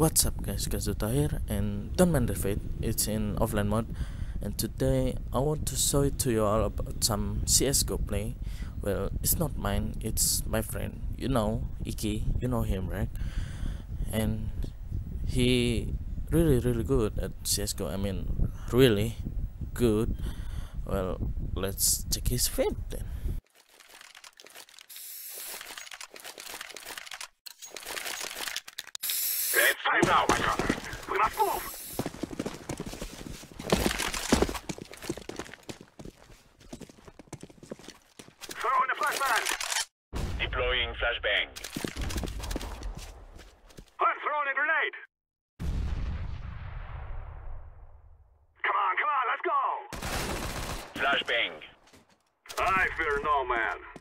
What's up guys, Kazuto here and don't mind the fate, it's in offline mode and today I want to show it to you all about some CSGO play. Well, it's not mine, it's my friend, you know, Iki, you know him right? And he really really good at CSGO, I mean really good. Well, let's check his feed then. It's time now, my brother. We must move. Throw in a flashbang. Deploying flashbang. I'm throwing a grenade. Come on, come on, let's go. Flashbang. I fear no man.